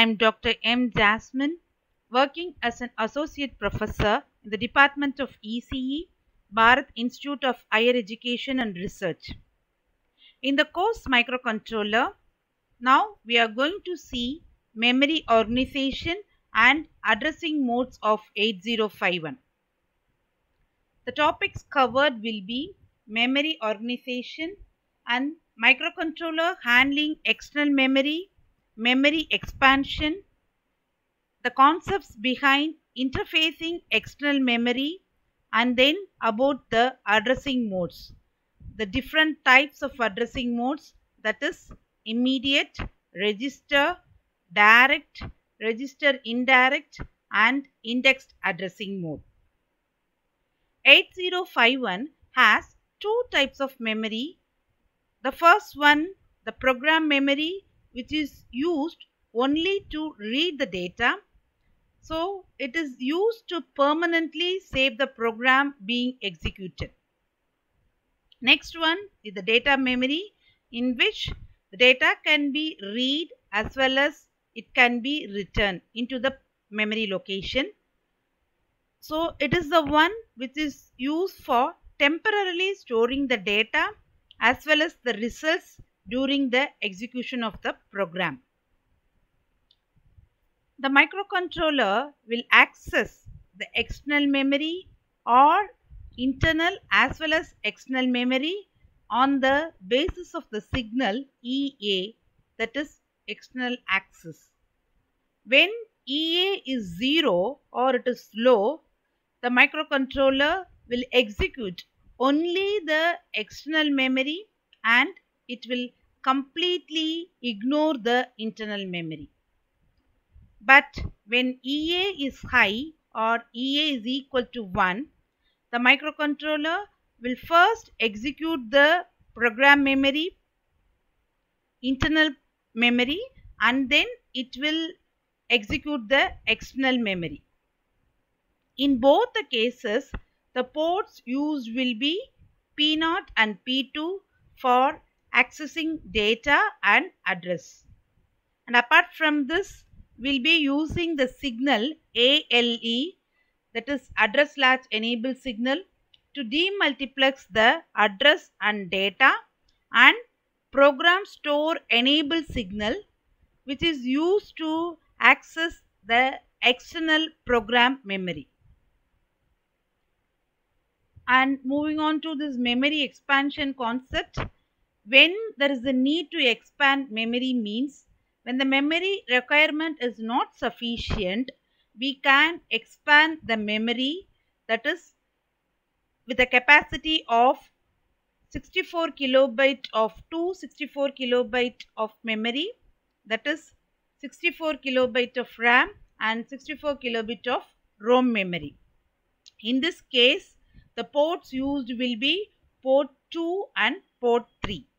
I am Dr. M. Jasmin, working as an associate professor in the Department of ECE, Bharath Institute of Higher Education and Research. In the course microcontroller, now we are going to see memory organization and addressing modes of 8051. The topics covered will be memory organization and microcontroller handling external memory, memory expansion, the concepts behind interfacing external memory and then about the addressing modes. The different types of addressing modes that is immediate, register, direct, register indirect and indexed addressing mode. 8051 has two types of memory. The first one, the program memory, which is used only to read the data. So, it is used to permanently save the program being executed. Next one is the data memory in which the data can be read as well as it can be written into the memory location. So, it is the one which is used for temporarily storing the data as well as the results during the execution of the program. The microcontroller will access the external memory or internal as well as external memory on the basis of the signal EA that is external access. When EA is 0 or it is low, the microcontroller will execute only the external memory and it will completely ignore the internal memory. But when EA is high or EA is equal to 1, the microcontroller will first execute the program memory, internal memory and then it will execute the external memory. In both the cases, the ports used will be P0 and P2 for accessing data and address. And apart from this, we'll be using the signal ALE that is address latch enable signal to demultiplex the address and data and program store enable signal which is used to access the external program memory. And moving on to this memory expansion concept, when there is a need to expand memory means when the memory requirement is not sufficient, we can expand the memory that is with a capacity of 64 kilobyte of 264 kilobyte of memory that is 64 kilobyte of RAM and 64 kilobit of ROM memory. In this case, the ports used will be port 2 and port 3.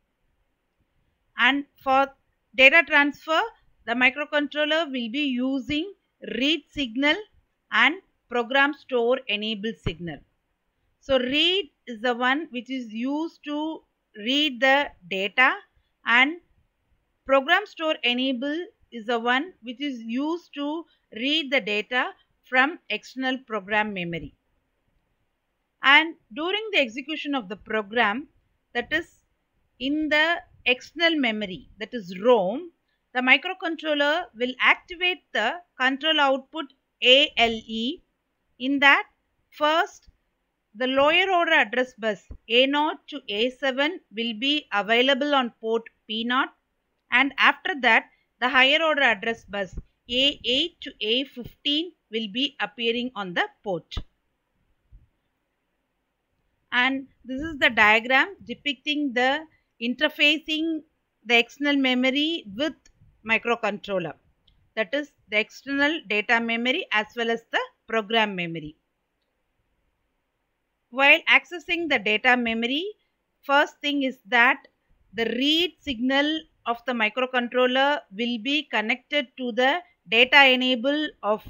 And for data transfer, the microcontroller will be using read signal and program store enable signal. So, read is the one which is used to read the data and program store enable is the one which is used to read the data from external program memory. And during the execution of the program that is in the external memory that is ROM, the microcontroller will activate the control output ALE. In that first the lower order address bus A0 to A7 will be available on port P0 and after that the higher order address bus A8 to A15 will be appearing on the port. And this is the diagram depicting the interfacing the external memory with microcontroller. That is the external data memory as well as the program memory. While accessing the data memory, first thing is that the read signal of the microcontroller will be connected to the data enable of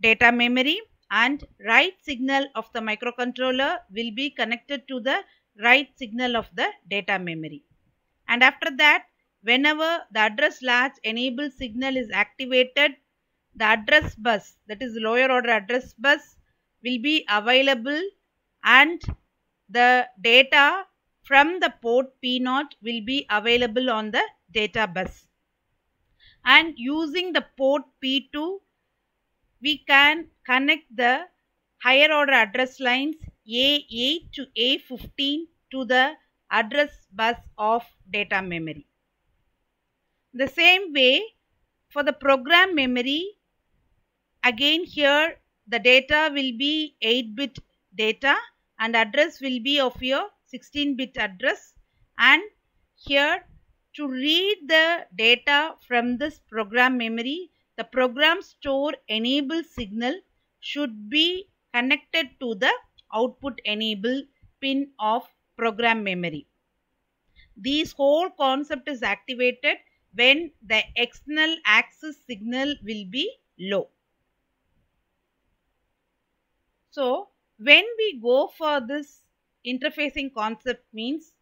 data memory and write signal of the microcontroller will be connected to the write signal of the data memory. And after that whenever the address latch enable signal is activated, the address bus, that is lower order address bus, will be available and the data from the port P0 will be available on the data bus. And using the port P2, we can connect the higher order address lines A8 to A15 to the address bus of data memory. The same way for the program memory, again here the data will be 8 bit data and address will be of your 16 bit address and here to read the data from this program memory the program store enable signal should be connected to the output enable pin of program memory. This whole concept is activated when the external access signal will be low. So, when we go for this interfacing concept means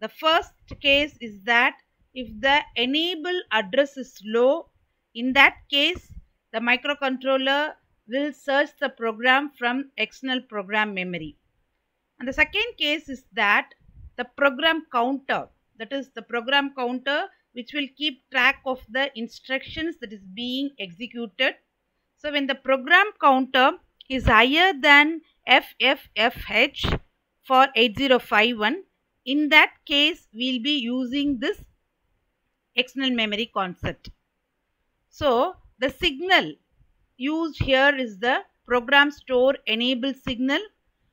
the first case is that if the enable address is low, in that case the microcontroller will search the program from external program memory. And the second case is that the program counter, that is the program counter which will keep track of the instructions that is being executed. So, when the program counter is higher than FFFH for 8051, in that case we will be using this external memory concept. So, the signal used here is the program store enable signal.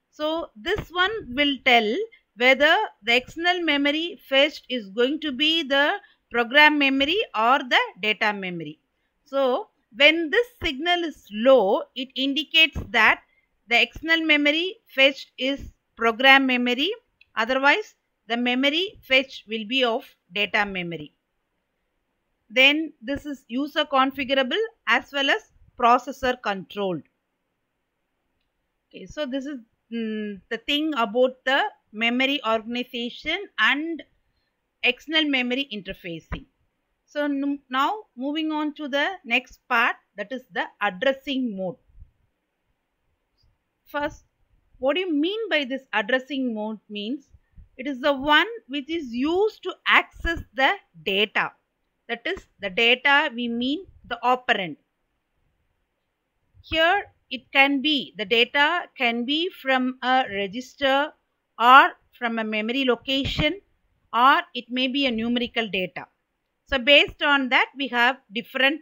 So, this one will tell whether the external memory fetched is going to be the program memory or the data memory. So, when this signal is low, it indicates that the external memory fetched is program memory. Otherwise, the memory fetched will be of data memory. Then this is user configurable as well as processor controlled. Okay, so this is mm, the thing about the memory organization and external memory interfacing. So now moving on to the next part that is the addressing mode. First, what do you mean by this addressing mode means? It is the one which is used to access the data. That is the data we mean the operand. Here it can be the data can be from a register or from a memory location or it may be a numerical data. So based on that we have different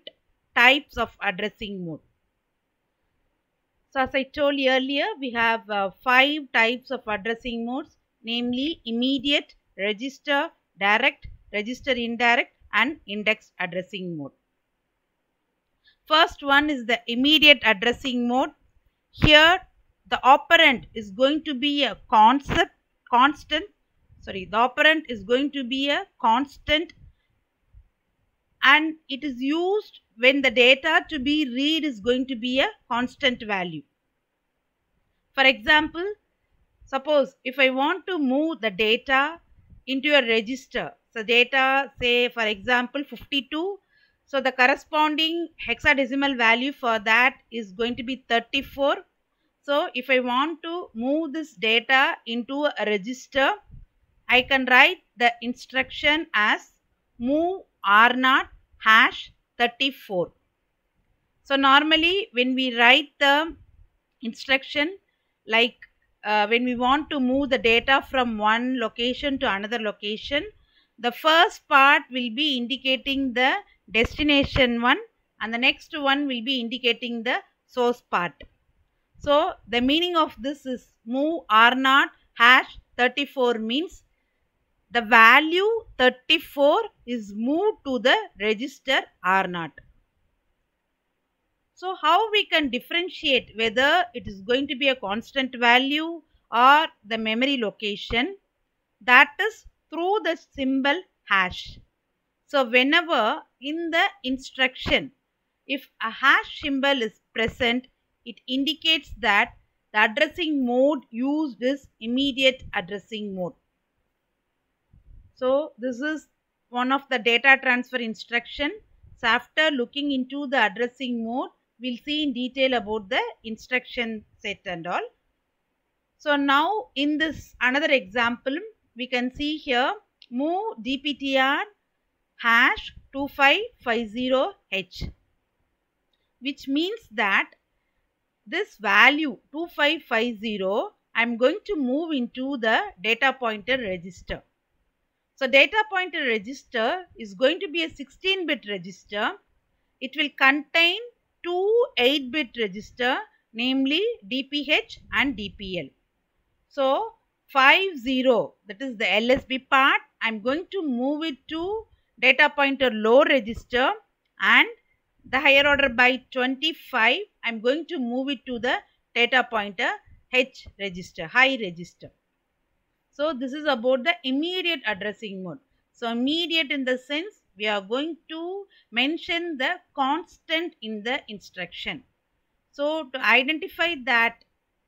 types of addressing mode. So as I told earlier we have uh, five types of addressing modes namely immediate, register, direct, register indirect and index addressing mode. First one is the immediate addressing mode. Here the operand is going to be a concept constant sorry the operand is going to be a constant and it is used when the data to be read is going to be a constant value. For example, suppose if I want to move the data into a register, so data say for example 52, so the corresponding hexadecimal value for that is going to be 34. So if I want to move this data into a register, I can write the instruction as move R0 hash 34. So normally when we write the instruction like uh, when we want to move the data from one location to another location, the first part will be indicating the destination one and the next one will be indicating the source part. So the meaning of this is move R0 hash 34 means the value 34 is moved to the register R0. So how we can differentiate whether it is going to be a constant value or the memory location that is through the symbol hash. So whenever in the instruction if a hash symbol is present it indicates that the addressing mode used is immediate addressing mode. So this is one of the data transfer instruction. So after looking into the addressing mode, we'll see in detail about the instruction set and all. So now in this another example, we can see here move dptr hash 2550h which means that this value 2550 I'm going to move into the data pointer register. So data pointer register is going to be a 16 bit register. It will contain two 8 bit register namely DPH and DPL. So 50 that is the LSB part I'm going to move it to data pointer low register and the higher order byte 25 I'm going to move it to the data pointer H register high register. So this is about the immediate addressing mode. So immediate in the sense we are going to mention the constant in the instruction. So to identify that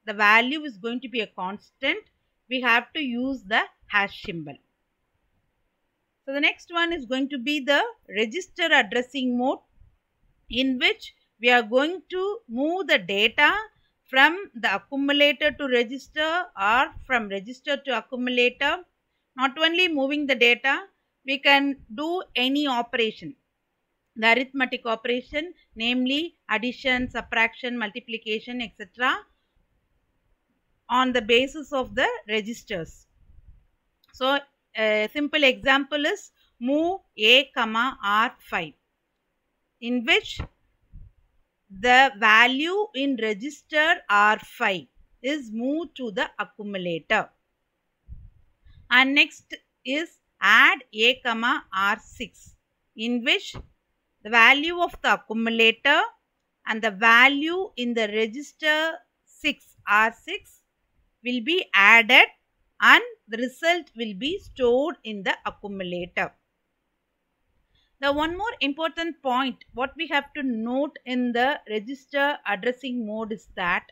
the value is going to be a constant we have to use the hash symbol. So the next one is going to be the register addressing mode in which we are going to move the data from the accumulator to register or from register to accumulator. Not only moving the data, we can do any operation. The arithmetic operation namely addition, subtraction, multiplication etc on the basis of the registers. So, a simple example is move a comma r5 in which the value in register r5 is moved to the accumulator. And next is add a comma r6 in which the value of the accumulator and the value in the register 6 r6 will be added and the result will be stored in the accumulator. The one more important point what we have to note in the register addressing mode is that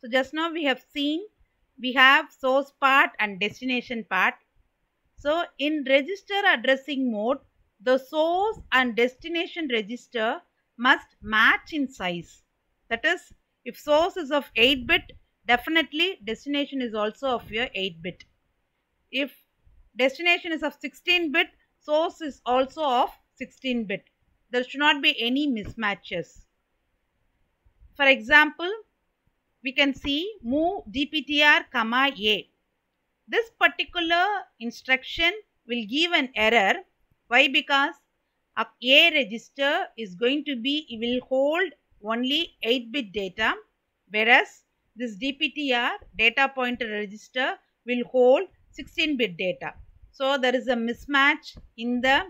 so just now we have seen we have source part and destination part. So in register addressing mode the source and destination register must match in size. That is if source is of 8 bit definitely destination is also of your 8 bit. If destination is of 16 bit, source is also of 16 bit. There should not be any mismatches. For example, we can see move dptr comma a. This particular instruction will give an error. Why? Because a register is going to be, will hold only 8 bit data whereas this DPTR data pointer register will hold 16 bit data. So there is a mismatch in the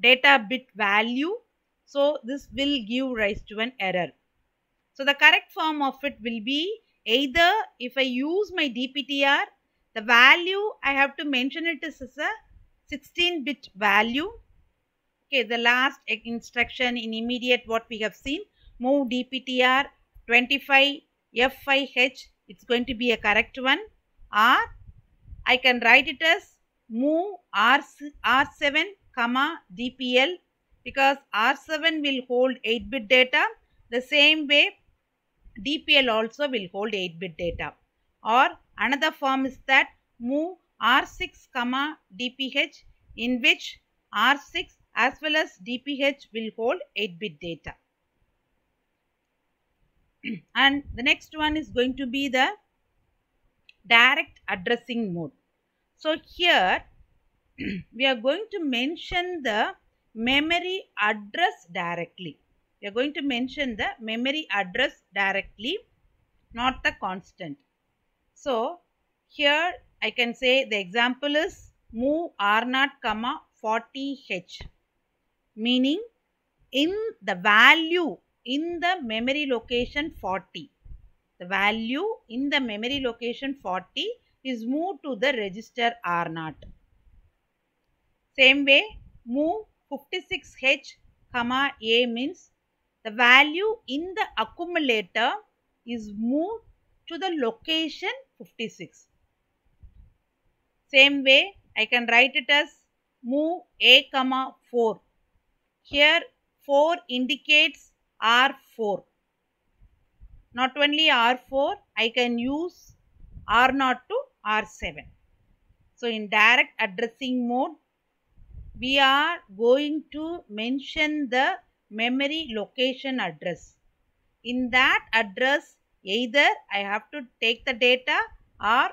data bit value. So this will give rise to an error. So the correct form of it will be either if I use my DPTR, the value I have to mention it is as a 16 bit value. Okay, the last instruction in immediate what we have seen move DPTR 25 F5H it's going to be a correct one. Or I can write it as move R, R7 comma DPL because R7 will hold 8 bit data. The same way DPL also will hold 8 bit data. Or another form is that move R6 comma DPH in which R6 as well as DPH will hold 8 bit data and the next one is going to be the direct addressing mode. So here we are going to mention the memory address directly. We are going to mention the memory address directly, not the constant. So here I can say the example is move R0 comma 40H meaning in the value in the memory location 40. The value in the memory location 40 is moved to the register R0. Same way move 56H comma A means the value in the accumulator is moved to the location 56. Same way I can write it as move a comma 4. Here 4 indicates R4. Not only R4, I can use R0 to R7. So in direct addressing mode, we are going to mention the memory location address. In that address, either I have to take the data or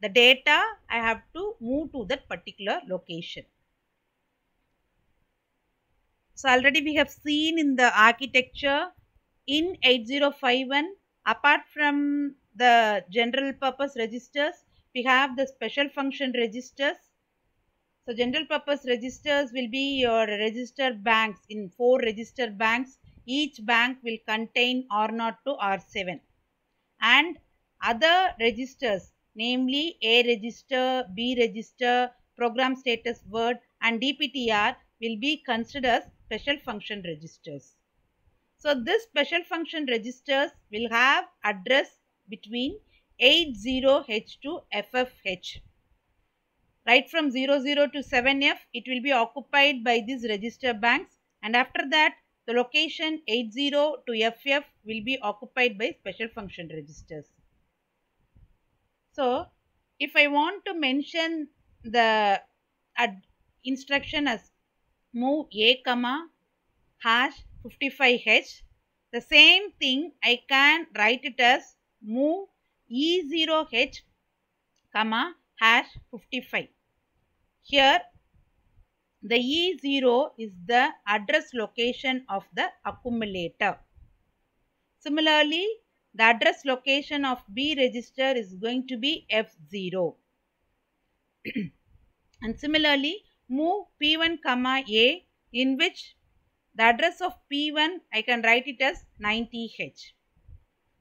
the data I have to move to that particular location. So already we have seen in the architecture in 8051 apart from the general purpose registers we have the special function registers. So general purpose registers will be your register banks in four register banks. Each bank will contain R0 to R7 and other registers namely A register, B register, program status word and DPTR will be considered as special function registers. So this special function registers will have address between 80H to FFH. Right from 00 to 7F, it will be occupied by these register banks and after that the location 80 to FF will be occupied by special function registers. So, if I want to mention the instruction as move a comma hash 55h, the same thing I can write it as move E0H comma hash 55. Here the E0 is the address location of the accumulator. Similarly, the address location of B register is going to be F0. and similarly, move P1 comma A in which the address of P1 I can write it as 90H.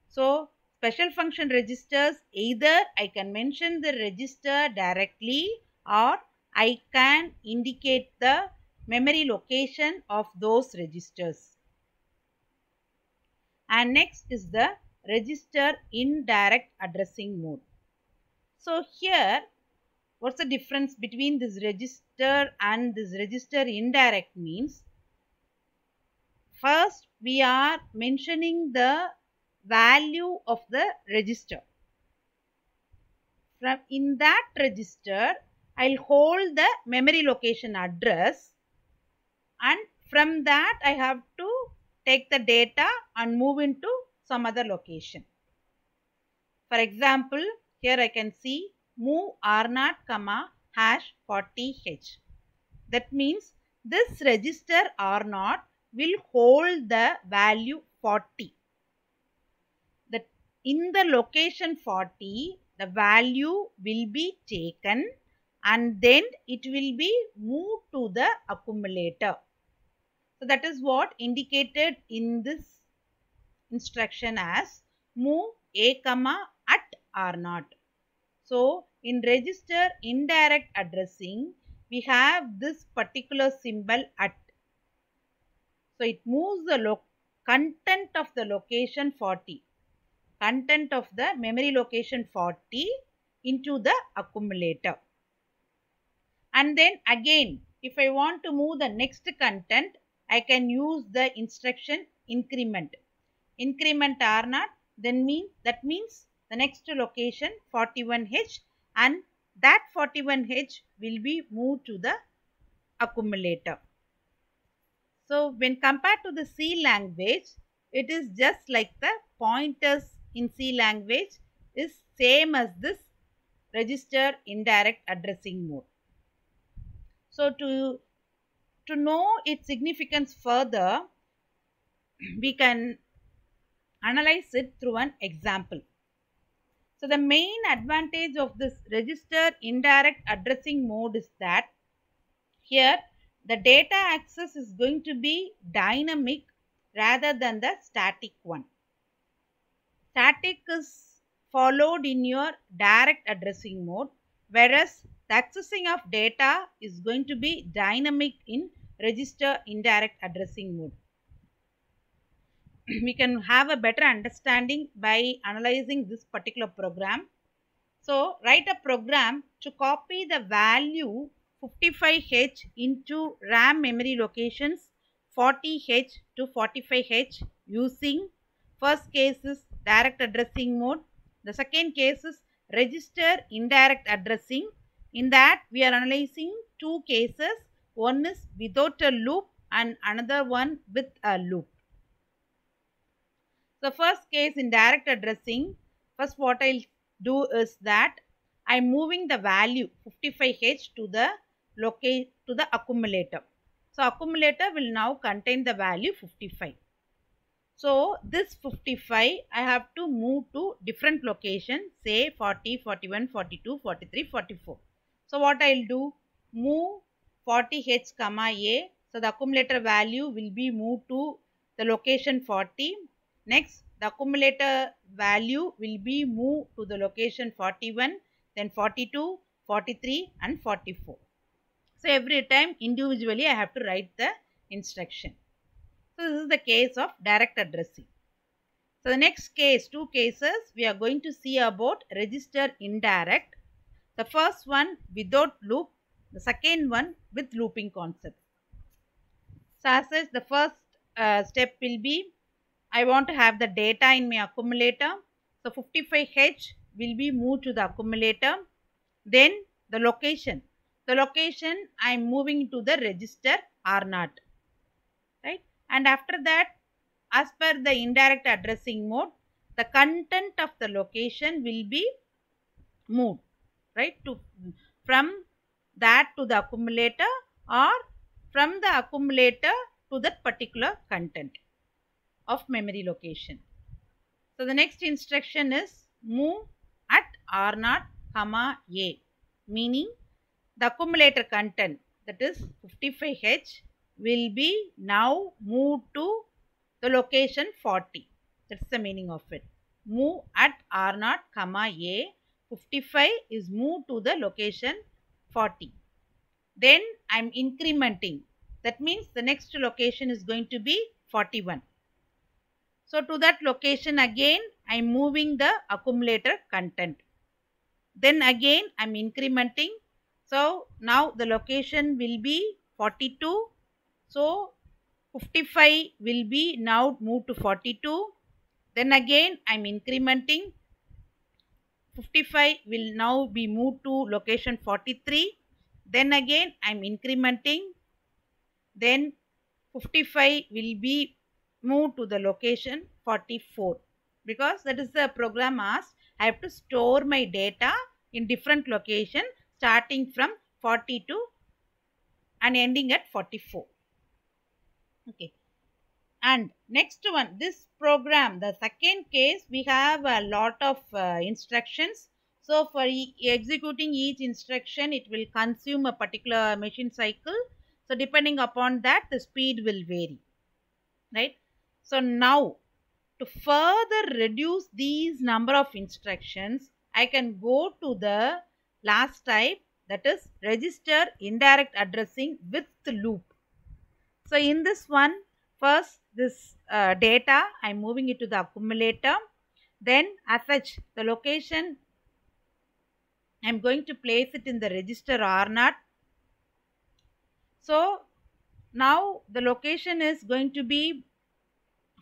So, special function registers either I can mention the register directly or I can indicate the memory location of those registers. And next is the register indirect addressing mode. So here what's the difference between this register and this register indirect means first we are mentioning the value of the register. From in that register, I'll hold the memory location address and from that I have to take the data and move into some other location. For example, here I can see move R0 comma hash 40H. That means this register R0 will hold the value 40 That in the location 40 the value will be taken and then it will be moved to the accumulator. So that is what indicated in this instruction as move a comma at R0. So in register indirect addressing we have this particular symbol at. So it moves the content of the location 40 content of the memory location 40 into the accumulator. And then again, if I want to move the next content, I can use the instruction increment. Increment R0, then mean that means the next location 41H and that 41H will be moved to the accumulator. So when compared to the C language, it is just like the pointers in C language is same as this register indirect addressing mode. So to, to know its significance further, we can analyze it through an example. So the main advantage of this register indirect addressing mode is that here the data access is going to be dynamic rather than the static one. Static is followed in your direct addressing mode whereas the accessing of data is going to be dynamic in register indirect addressing mode. we can have a better understanding by analyzing this particular program. So, write a program to copy the value 55H into RAM memory locations 40H to 45H using first case is direct addressing mode. The second case is register indirect addressing. In that we are analyzing two cases. One is without a loop and another one with a loop. The first case in direct addressing, first what I'll do is that I'm moving the value 55H to the locate to the accumulator. So accumulator will now contain the value 55. So this 55 I have to move to different location say 40, 41, 42, 43, 44. So what I'll do move 40H comma A. So the accumulator value will be moved to the location 40. Next the accumulator value will be moved to the location 41 then 42, 43 and 44. So every time individually I have to write the instruction. So this is the case of direct addressing. So the next case, two cases we are going to see about register indirect. The first one without loop, the second one with looping concept. So as such the first uh, step will be I want to have the data in my accumulator. So 55H will be moved to the accumulator. Then the location. The location I am moving to the register R0. Right. And after that as per the indirect addressing mode the content of the location will be moved right to from that to the accumulator or from the accumulator to that particular content of memory location. So the next instruction is move at R0 comma A meaning the accumulator content that is 55H will be now moved to the location 40. That's the meaning of it. Move at R0 comma A 55 is moved to the location 40. Then I am incrementing. That means the next location is going to be 41. So to that location again I am moving the accumulator content. Then again I am incrementing. So now the location will be 42. So 55 will be now moved to 42. Then again I am incrementing. 55 will now be moved to location 43. Then again I am incrementing. Then 55 will be moved to the location 44 because that is the program asked I have to store my data in different location starting from 42 and ending at 44 okay. And next one this program the second case we have a lot of uh, instructions. So for e executing each instruction it will consume a particular machine cycle. So depending upon that the speed will vary. Right so now to further reduce these number of instructions I can go to the last type that is register indirect addressing with loop. So in this one first this uh, data I am moving it to the accumulator. Then as such the location I am going to place it in the register R0 so now the location is going to be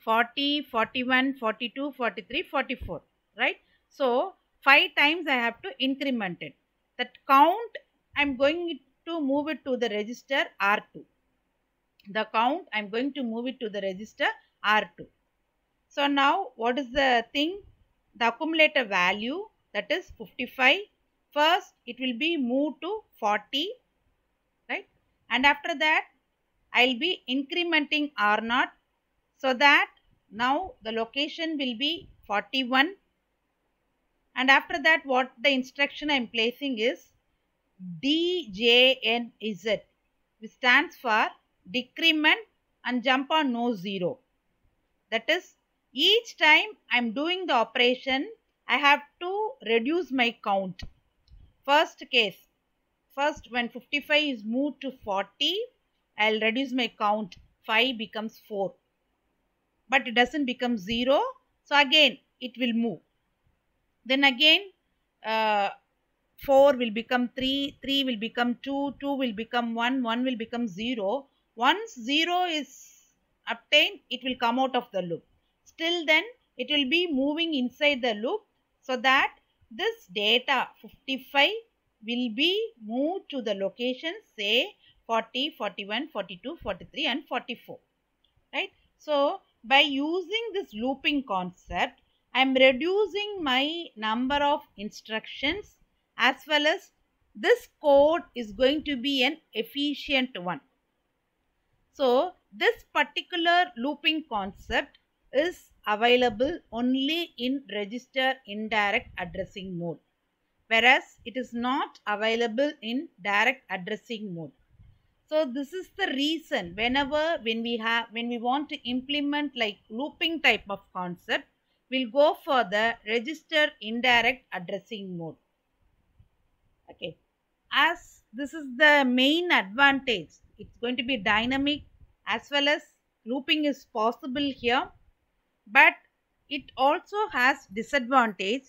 40, 41, 42, 43, 44, right. So, 5 times I have to increment it. That count I am going to move it to the register R2. The count I am going to move it to the register R2. So, now what is the thing? The accumulator value that is 55. First it will be moved to 40, right. And after that I will be incrementing R0 so that now the location will be 41 and after that what the instruction I am placing is DJNZ which stands for decrement and jump on no zero. That is each time I am doing the operation I have to reduce my count. First case first when 55 is moved to 40 I will reduce my count 5 becomes 4 but it doesn't become 0 so again it will move then again uh, 4 will become 3, 3 will become 2, 2 will become 1, 1 will become 0. Once 0 is obtained, it will come out of the loop. Still then, it will be moving inside the loop so that this data 55 will be moved to the location say 40, 41, 42, 43 and 44. Right. So, by using this looping concept, I am reducing my number of instructions as well as this code is going to be an efficient one. So, this particular looping concept is available only in register indirect addressing mode whereas it is not available in direct addressing mode. So this is the reason whenever when we have when we want to implement like looping type of concept we'll go for the register indirect addressing mode. Okay. As this is the main advantage it's going to be dynamic as well as looping is possible here but it also has disadvantage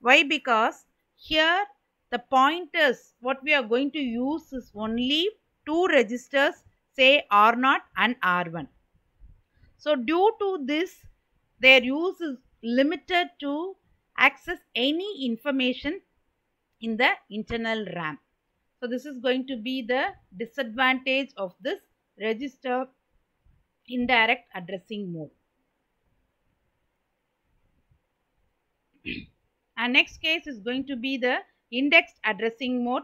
why because here the pointers what we are going to use is only two registers say R0 and R1. So due to this their use is limited to access any information in the internal RAM. So this is going to be the disadvantage of this register indirect addressing mode. Our next case is going to be the indexed addressing mode.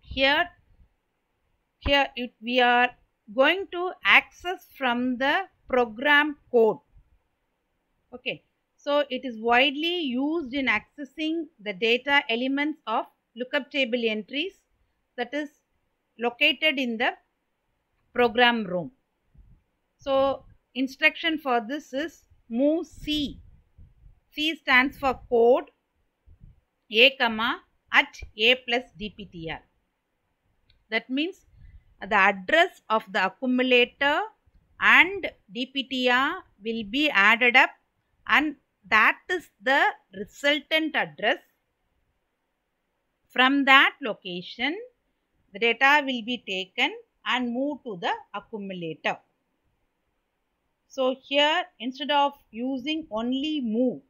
Here, here it, we are going to access from the program code. Okay. So, it is widely used in accessing the data elements of lookup table entries that is located in the program ROM So, instruction for this is move C C stands for code A comma at A plus DPTR. That means the address of the accumulator and DPTR will be added up and that is the resultant address. From that location, the data will be taken and moved to the accumulator. So here instead of using only move,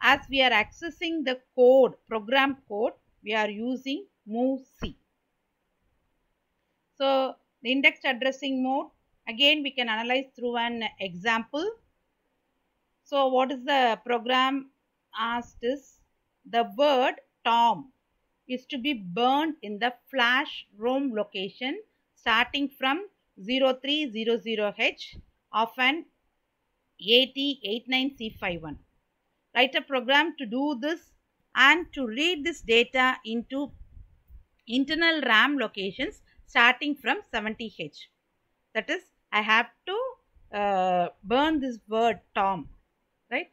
as we are accessing the code, program code, we are using move C. So, the indexed addressing mode, again we can analyze through an example. So, what is the program asked is the word Tom is to be burned in the flash ROM location starting from 0300H of an AT89C51 write a program to do this and to read this data into internal RAM locations starting from 70H. That is, I have to uh, burn this word Tom, right,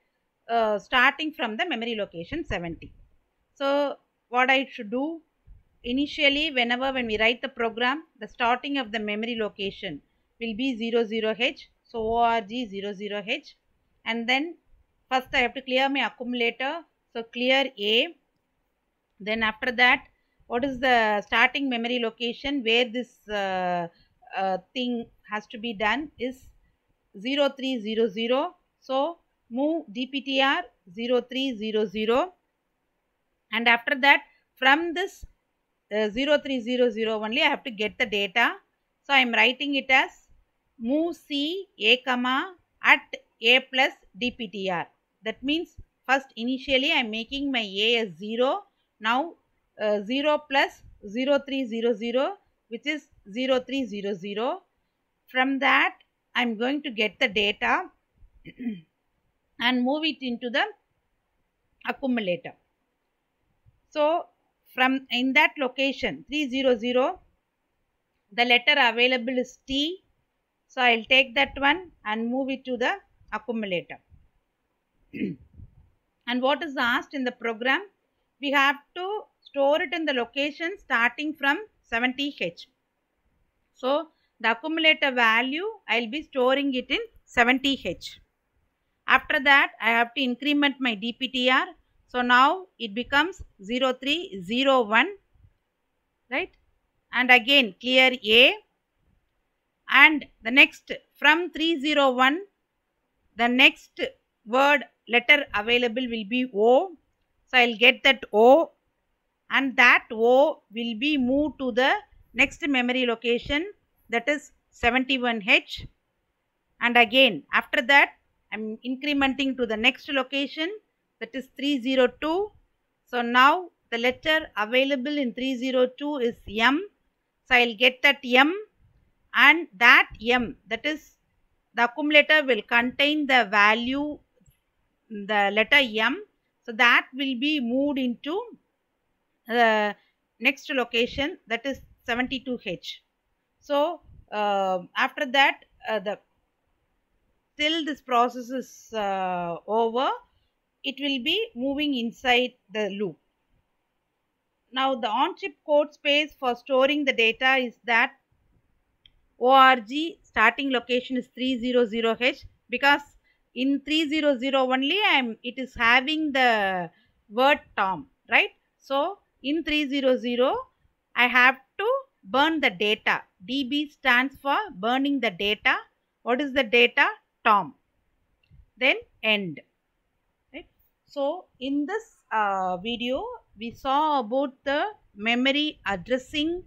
uh, starting from the memory location 70. So, what I should do initially whenever when we write the program, the starting of the memory location will be 00H. So, ORG 00H and then first I have to clear my accumulator. So, clear A. Then after that, what is the starting memory location where this uh, uh, thing has to be done is 0300. So, move DPTR 0300 and after that from this uh, 0300 only I have to get the data. So, I am writing it as move C A comma at A plus DPTR. That means first initially I am making my A as 0. Now uh, 0 plus 0300 which is 0300. From that I am going to get the data and move it into the accumulator. So from in that location 300 the letter available is T. So I will take that one and move it to the accumulator. and what is asked in the program? We have to store it in the location starting from 70H. So, the accumulator value I will be storing it in 70H. After that, I have to increment my DPTR So now it becomes 0301 right and again clear A and the next from 301 the next word letter available will be O. So I'll get that O and that O will be moved to the next memory location that is 71H and again after that I'm incrementing to the next location that is 302. So now the letter available in 302 is M. So I'll get that M and that M that is the accumulator will contain the value the letter M. So that will be moved into the next location that is 72H. So uh, after that uh, the till this process is uh, over it will be moving inside the loop. Now the on-chip code space for storing the data is that ORG starting location is 300H because in 300 only I am it is having the word Tom right. So in 300 I have to burn the data. DB stands for burning the data. What is the data? Tom. Then end. Right. So in this uh, video we saw about the memory addressing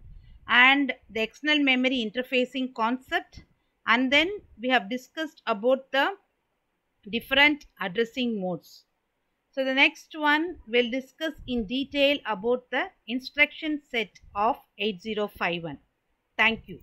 and the external memory interfacing concept and then we have discussed about the different addressing modes. So the next one will discuss in detail about the instruction set of 8051. Thank you.